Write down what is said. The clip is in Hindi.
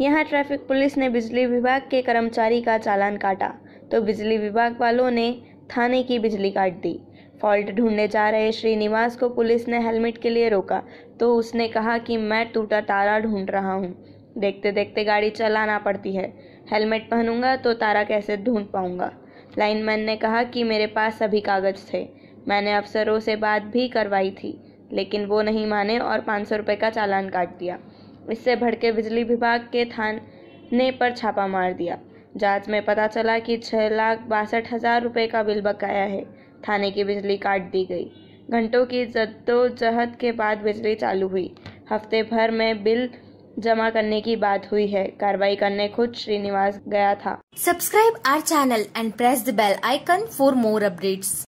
यहाँ ट्रैफ़िक पुलिस ने बिजली विभाग के कर्मचारी का चालान काटा तो बिजली विभाग वालों ने थाने की बिजली काट दी। फॉल्ट ढूँढने जा रहे श्रीनिवास को पुलिस ने हेलमेट के लिए रोका तो उसने कहा कि मैं टूटा तारा ढूंढ रहा हूँ। देखते देखते गाड़ी चलाना पड़ती है। हेलमेट पहनूँगा तो तारा कैसे ढूंढ पाऊँगा? लाइनमैन ने कहा कि मेरे पास सभी कागज़ थे। मैंने अफसरों से बात भी करवाई थी, लेकिन वो नहीं माने और पाँच सौ रुपये का चालान काट दिया। इससे भड़के बिजली विभाग के थाने पर छापा मार दिया। जाँच में पता चला कि छः लाख बासठ हज़ार रुपये का बिल बकाया है। थाने की बिजली काट दी गई। घंटों की जद्दोजहद के बाद बिजली चालू हुई। हफ़्ते भर में बिल जमा करने की बात हुई है। कार्रवाई करने खुद श्रीनिवास गया था। Subscribe our channel and press the bell icon for more updates.